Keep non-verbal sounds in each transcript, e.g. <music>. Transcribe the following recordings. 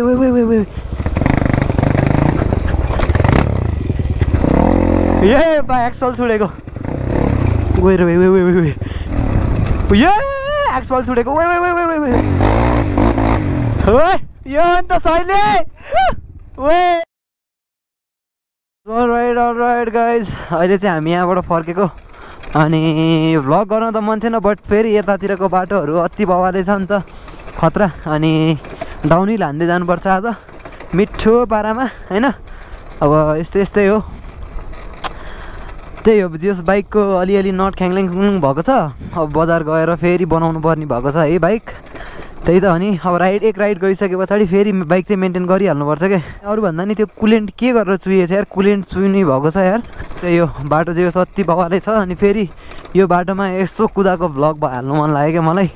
Way वे वे वे वे ए बा एक्सल छुडेको गएर वे वे वे वे ए एक्सल छुडेको वे वे वे वे वे वे ओए यो अन्त सहिले वे राइट राइट गाइज अहिले चाहिँ हामी यहाँबाट फर्केको। अनि भ्लग गर्न त मन थिएन बट फेरि यतातिरको बाटोहरू अति बवाले छ नि त। खतरा। अनि डाउनहिल हान्दै जानुपर्छ आज। मिठो पारामा होइन? अब यस्तै यस्तै हो। त्यही हो जस बाइकको अलिअलि नट ख्याङल्याङ भएको छ। अब बजार गएर फेरि बनाउनु पर्ने भएको छ है बाइक। त्यही त हो नि अब राइड एक राइड गइसके पछाडि फेरि बाइक चाहिँ मेन्टेन गरिहाल्नुपर्छ क्या अरूभन्दा नि त्यो कुलेन्ट के गरेर चुहिएछ यार? कुलेन्ट चुहिने भएको छ यार। त्यही हो बाटो चाहिँ सत्ती बवालै छ अनि फेरि यो बाटोमा यसो कुदाएको भ्लग हाल्नु मन लाग्यो क्या मलाई।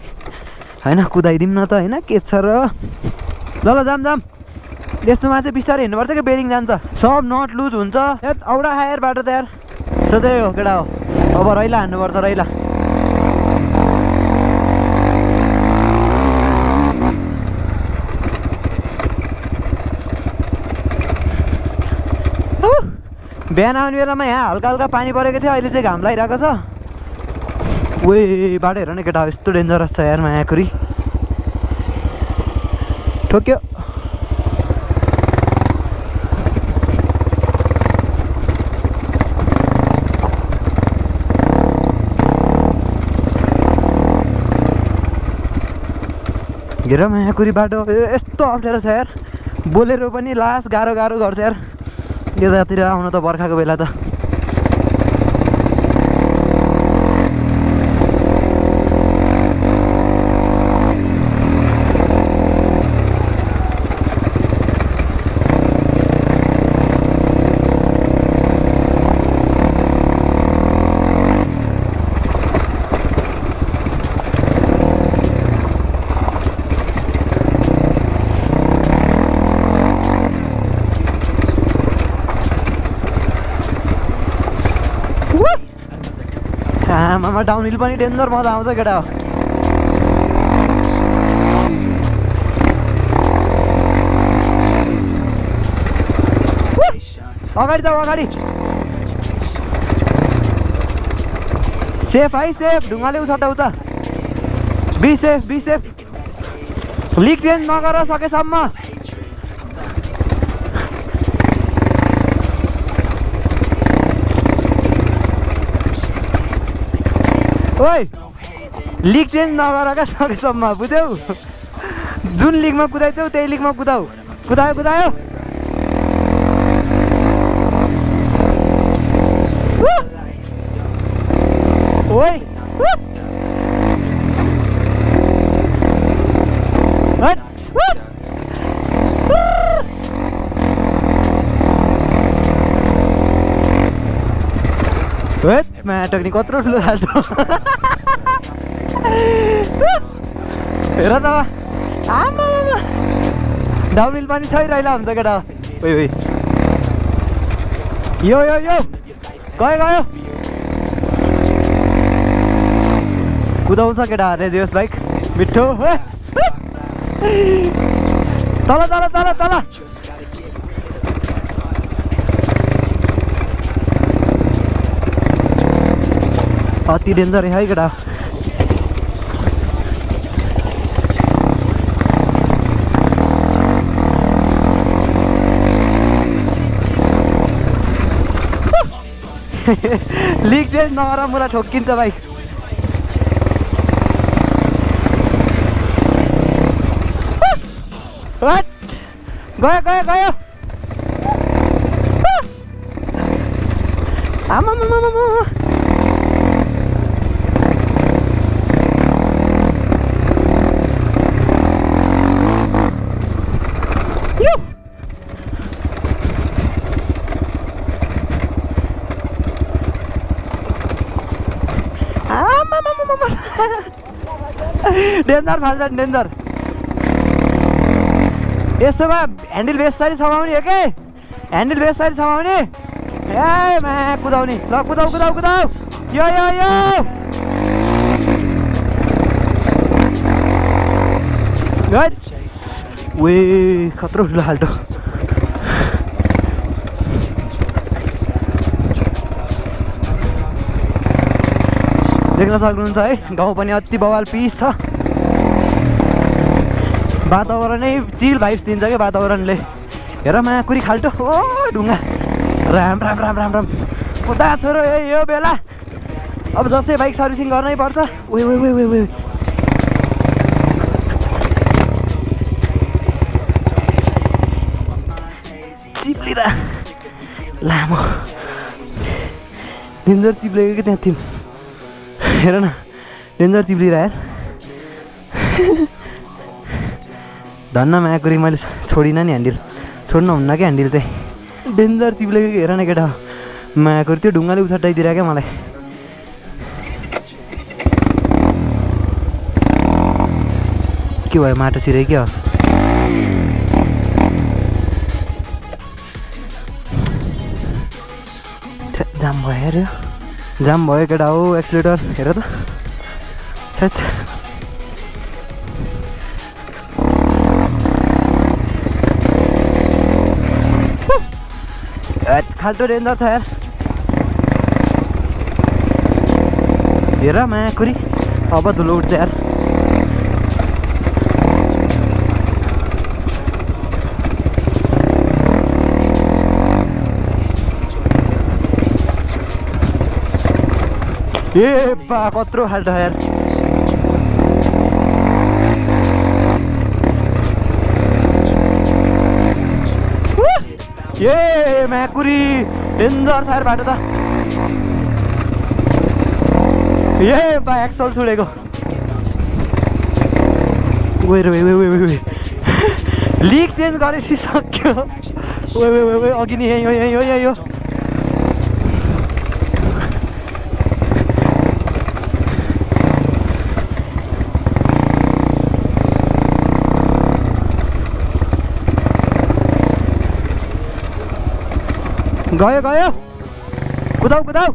होइन कुदाइदिउँ न त होइन? के छ र? ल ल जाम जाम। यस्तोमा चाहिँ बिस्तारै हिँड्नुपर्छ क्या बेरिङ जान्छ। सब नट लुज हुन्छ। औडा खाएर बाटो त यार सधैँ हो केटा हो? अब रैला हान्नुपर्छ रैला। बिहान आउने बेलामा यहाँ हल्का हल्का पानी परेको थियो। अहिले चाहिँ घाम लागिरहेको छ। बाटो हेर न केटा यस्तो डेन्जरस छ यार मायाकुरी ठोक्यो। हेर मायाकुरी बाटो यस्तो अप्ठ्यारो छ यार। बोलेरो पनि लास गाह्रो गाह्रो गर्छ यार। यतातिर आउनु त बर्खाको बेला त। आमामा डाउन हिल पनि डेन्जर मजा आउँछ केटा अगाडि जाऊ अगाडि सेफ है सेफ ढुङ्गाले बी सेफ बी सेफ लिक चेन्ज नगर सकेसम्म ओइ लिग चेन्ज नगर क्या सकेसम्म बुझ्यौ? जुन लिगमा कुदाइछौ त्यही लिगमा कुदाऊ कुदायो कुदायो। ओइ। हेट म्याटक्ने कत्रो ठुलो खाल्टो हेर त आमा डाउनहिल पनि छैरहेला हुन्छ केटा ओइ ओइ यो यो यो गयो गयो कुदाउँछ केटा रेजियोस् बाइक मिठो हे। तल तल तल तल अति डेन्जर है केटा लिक चाहिँ नगर मलाई ठोक्किन्छ बाइक हट! गयो गयो गयो। आमामामामा डेन्जर फाल्छ डेन्जर यस्तोमा ह्यान्डल बेसरी समाउने हो के ह्यान्डल बेसरी समाउने ए मा कुदाउने ल कुदाउ कुदाउ कुदाउ यो यो यो। वे खत्रो ठुलो खाल्टो देख्न सक्नुहुन्छ है गाउँ पनि अति बवाल पिस छ वातावरणै चिल भाइब्स दिन्छ क्या वातावरणले। हेर माकुरी खाल्टो? ओ ढुङ्गा। राम राम राम राम राम। उता छोरो ए यो बेला। अब जसै बाइक सर्भिसिङ गर्नै पर्छ। वे वे वे वे चिप्लिरा लामो। डेन्जर चिप्लेको कि त्यहाँ थियौँ हेर न डेन्जर चिप्लिरा यार धन्न मायाकुरी मैले छोडिनँ नि ह्यान्डल। छोड्नु हुन्न क्या ह्यान्डल चाहिँ। डेन्जर चिप्लेको हेर न केटा। मायाकुरी त्यो ढुङ्गाले उछट्टाइदिएर क्या मलाई। के भयो माटो छिरे क्या जाम भयो हेऱ्यो जाम भयो केटा हो एक्सिलेटर। हेर त। सायद खाल्टो डेन्जर छ यार हेर मायाकुरी अब धुलो उठ्छ यार ए बा कत्रो खाल्टो यार ए म्याकुरी डेन्जर छ बाटो त ए बा एक्सल छुडेको वे वे वे वे वे लिक चेन्ज गरेपछि सक्यो वे अघि नि यहीँ हो यहीँ हो यहीँ हो गयो गयो कुदाउ कुदाउ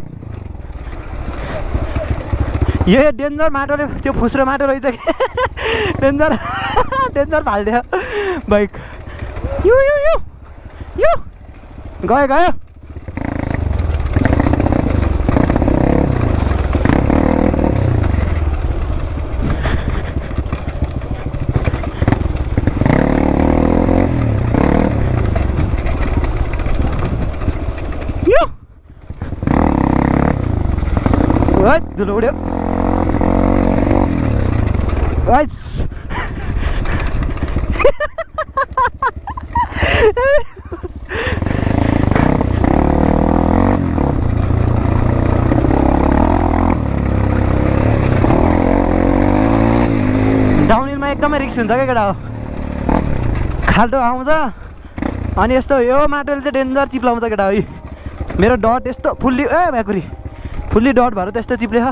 ए डेन्जर माटोले त्यो फुस्रो माटो रहेछ कि डेन्जर डेन्जर फालिदियो बाइक यो यो यो यो गयो गयो यो ओइ धुलो उड्यो। गाइस डाउनहिलमा एकदमै रिक्स हुन्छ क्या केटा हो। खाल्टो आउँछ। अनि यस्तो यो माटोले चाहिँ डेन्जर चिप्लाउँछ केटा हो। मेरो डट यस्तो फुल्ली ए भ्याकुरी। फुल्ली डट भएर त्यस्तो चिप्लेछ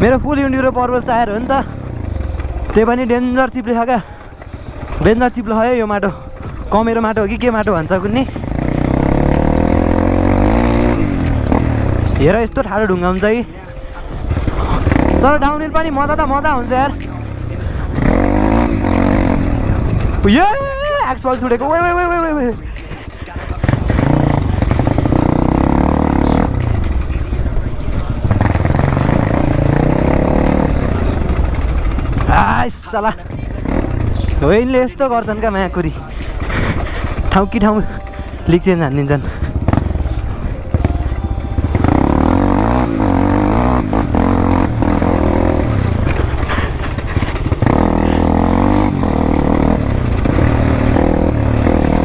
मेरो फुल इन्डिरो पर्वत टायर हो नि त। त्यही पनि डेन्जर चिप्लेछ क्या। डेन्जर चिप्लो है यो माटो। कमेरो माटो हो कि के माटो भन्छ कुन्नी? हेर यस्तो ठाडो ढुङ्गा हुन्छ कि। तर डाउनहिल पनि मजा त मजा हुन्छ यार। ए एक्सपल छुटेको वे वे वे वे वे वे साला हो यिनले यस्तो गर्छन् क्या मायाकुरी? ठाउँ कि ठाउँ लिक चेन्ज हानिदिन्छन्।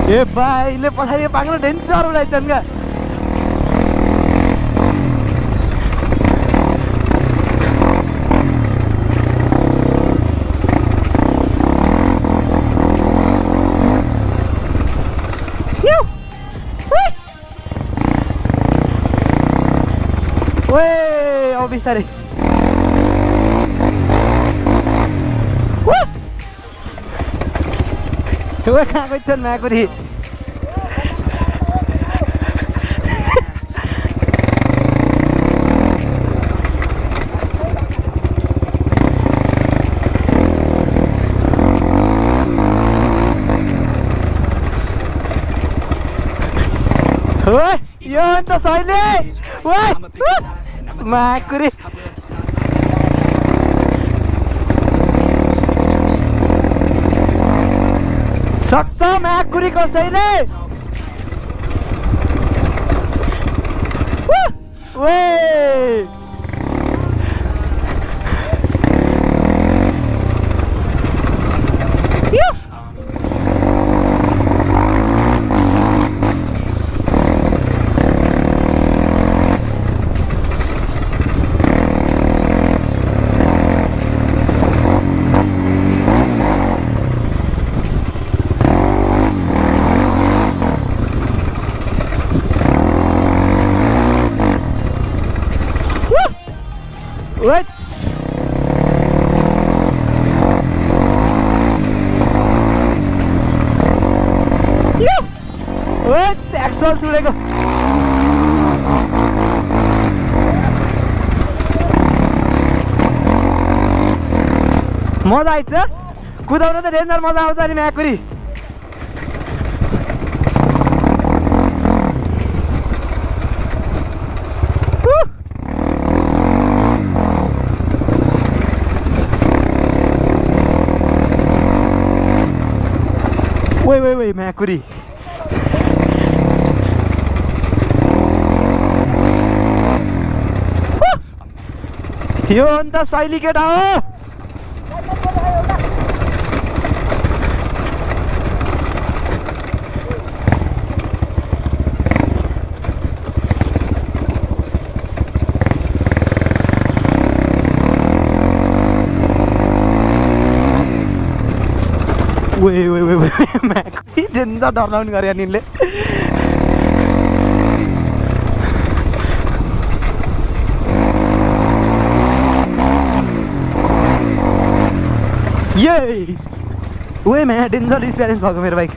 ए बाइले पछाडि पाक्न डेन्जर उडाइछन् क्या? Ué, olha o bicho Ủa cả cái chân mẹ của đi Ôi, yên cho xoay đi Ôi, Makuri सक्छ माकुरी कसैले? ओए एक्सल सुनेको मजा आइन्छ कुदाउन त डेन्जर मजा आउँछ नि म्याकुरी wait, wait, Mercury. यो अन्त शैली केटा हो। वे वे वे वे म्याकुरी डेन्जर डराउने गरे निले। ये वे म्या डेन्जर एक्सपिरियन्स भएको मेरो बाइक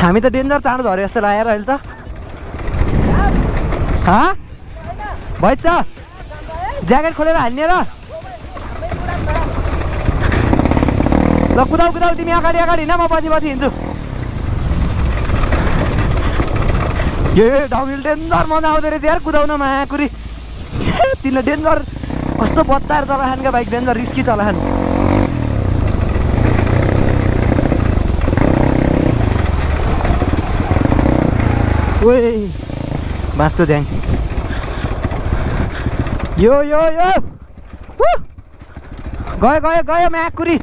हामी त डेन्जर चाँडो झऱ्यो जस्तो लागेर अहिले त। हाँ? भइछ ज्याकेट खोलेर हान्ने र। ल कुदाउ कुदाउ तिमी अगाडि अगाडि हिँड म पछि पछि हिँड्छु। ए डाउनहिल डेन्जर मजा आउँदो रहेछ यार कुदाउन माकुरी तिमीले डेन्जर कस्तो बत्ताएर चलाखान क्या बाइक डेन्जर रिस्की चलाखान। ओए बाँसको झ्याङ। यो यो यो! गयो गयो गयो म्याकुरी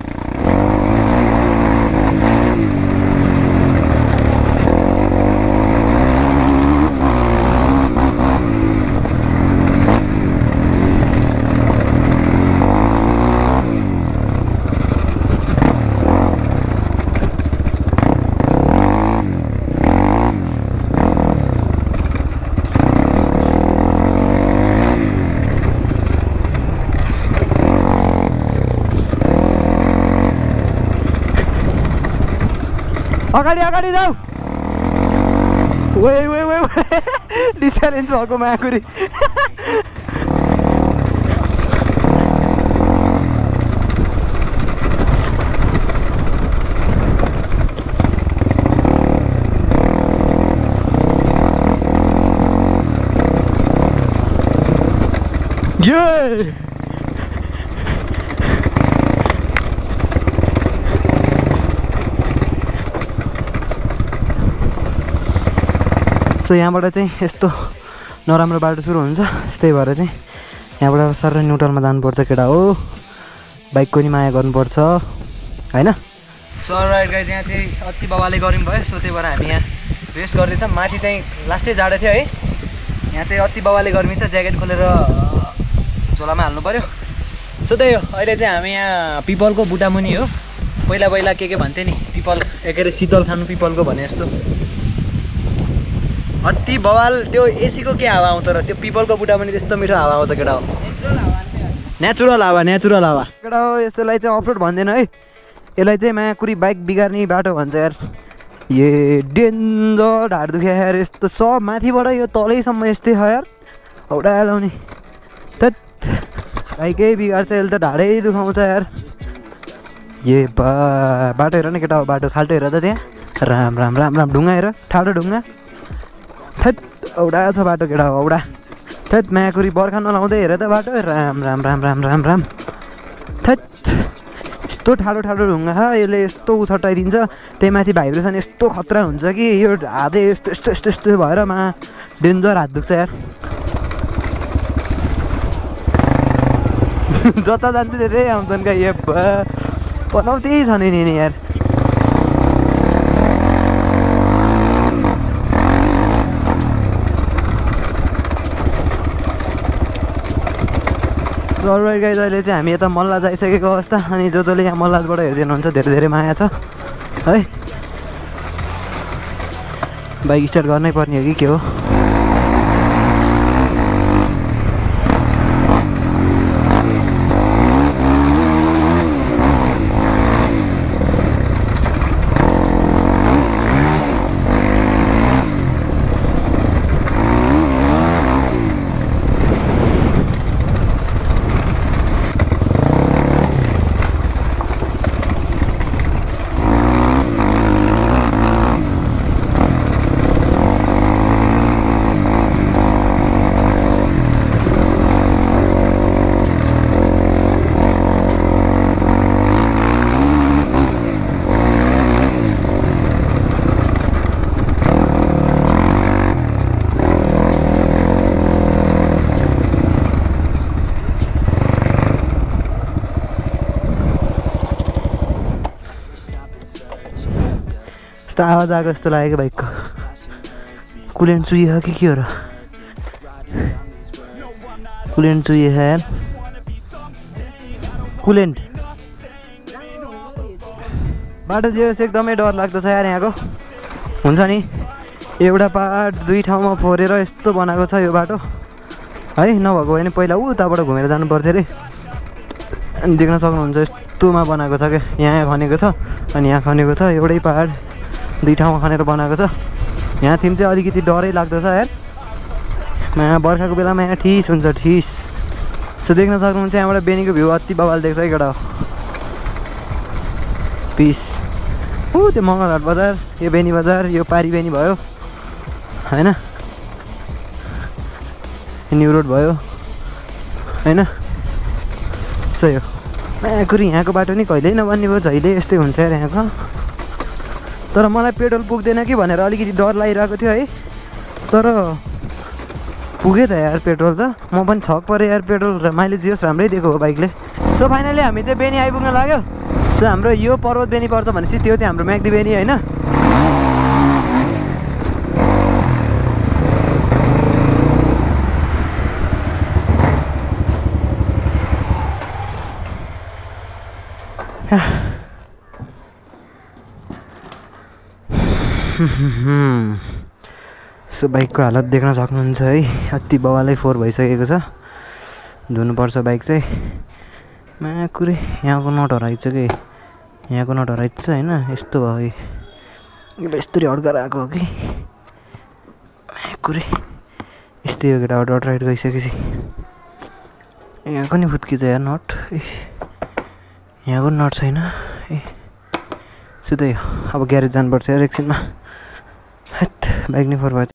अगाडि अगाडि जाऊ। वे वे वे <laughs> डिस्चालेन्ज भएको माकुरी ये <laughs> सो यहाँबाट चाहिँ यस्तो नराम्रो बाटो सुरु हुन्छ त्यही भएर चाहिँ यहाँबाट सर न्युट्रलमा जानुपर्छ केटा हो। बाइकको नि माया गर्नुपर्छ होइन? सर राइड गाइज यहाँ चाहिँ अति बाबाले गऱ्यौँ भयो सो त्यही भएर हामी यहाँ रेस्ट गर्दैछौँ। माथि चाहिँ लास्टै जाडो थियो है। यहाँ चाहिँ अति बाबाले गर्मी छ ज्याकेट खोलेर झोलामा हाल्नु पऱ्यो सो त्यही हो अहिले चाहिँ हामी यहाँ पिपलको बुटामुनि हो। पहिला पहिला के के भन्थ्यो नि पिपल ए के अरे शीतल खानु पिपलको भने जस्तो। अति बवाल त्यो एसीको के हावा आउँछ र? त्यो पिपलको बुटा पनि त्यस्तो मिठो हावा आउँछ केटा हो। नेचुरल हावा नेचुरल हावा। केटा हो यसलाई चाहिँ अफरोड भन्दैन है। यसलाई चाहिँ माकुरी बाइक बिगार्ने बाटो भन्छ यार। ए डेन्जर ढाड दुख्या यार यस्तो सब माथिबाट यो तलैसम्म यस्तै छ यार। औडा लाउने त्यत बाइकै बिगार्छ यसले त ढाडै दुखाउँछ यार। ए बा बाटो हेर न केटा हो बाटो खाल्टो हेर त त्यहाँ। राम राम राम राम ढुङ्गा हेर ठाडो ढुङ्गा। थैत औडा छ बाटो केटा हो औडा। थैत मायाकुरी बर्खा नलाउँदै हेर त बाटो राम राम राम राम राम राम। थैत यस्तो ठाडो ठाडो ढुङ्गा छ यसले यस्तो उछट्टाइदिन्छ त्यही माथि भाइब्रेसन यस्तो खतरा हुन्छ कि यो हातै यस्तो यस्तो यस्तो यस्तो भएर मा डेन्जर हात दुख्छ यार। <laughs> जता जान्छ धेरै आउँछन् क्या ए बनाउँदै छ नि यार। सरवाइट गाइज अहिले चाहिँ हामी यता मल्ला जाइसकेको अवस्था अनि जो जसले यहाँ मल्लाजबाट हेरिदिनुहुन्छ धेरै धेरै माया छ। है? बाइक स्टार्ट गर्नै पर्ने हो कि के हो? यस्तो आवाज आएको जस्तो लाग्यो बाइकको। कुलेन्ट चुहियो कि के हो र? कुलेन्ट चुहियो यार। कुलेन्ट बाटो होस् एकदमै डर लाग्दछ यार यहाँको। हुन्छ नि? एउटा पाहाड दुई ठाउँमा फोरेर यस्तो बनाएको छ यो बाटो। है नभएको भए नि पहिला उताबाट घुमेर जानु पर्थ्यो अरे देख्न सक्नुहुन्छ यस्तोमा बनाएको छ क्या यहाँ खनेको छ अनि यहाँ खनेको छ एउटै पाहाड। दुई ठाउँमा खनेर बनाएको छ। यहाँ थिम चाहिँ अलिकति डरै लाग्दछ यार बर्खाको बेलामा यहाँ ठिस हुन्छ ठिस। सो देख्न सक्नुहुन्छ यहाँबाट बेनीको भ्यू अति बबाल देख्छ है केटा। पिस ऊ त्यो मङ्गलहाट बजार यो बेनी बजार यो पारी बेनी भयो होइन? न्यु रोड भयो होइन? सही हो। मायाकुरी यहाँको बाटो नि कहिल्यै नबन्ने भयो जहिले यस्तै हुन्छ यार यहाँको। तर मलाई पेट्रोल पुग्दैन कि भनेर अलिकति डर लागिरहेको थियो है। तर पुगेँ त यार पेट्रोल त। म पनि छक परेँ यार पेट्रोल र माइलेज जियोस् राम्रै दिएको हो बाइकले। सो फाइनली हामी चाहिँ बेनी आइपुग्न लाग्यो। सो हाम्रो यो पर्वत बेनी पर्छ भनेपछि त्यो चाहिँ हाम्रो म्याग्दी बेनी होइन। सो बाइकको हालत देख्न सक्नुहुन्छ है। अति बवालै फोहोर भइसकेको छ। धुनुपर्छ बाइक चाहिँ। माकुरे यहाँको नट हराइछ कि? यहाँको नट हराइछ होइन? यस्तो भयो कि? यस्तरी अड्काएर आएको हो कि? माकुरे यस्तै हो केटा डट राइड गइसकेपछि। यहाँको नि फुत्किन्छ यार नट। ए यहाँको नट छैन। ए सिधै अब ग्यारेज जानुपर्छ यार एकछिनमा। हेत्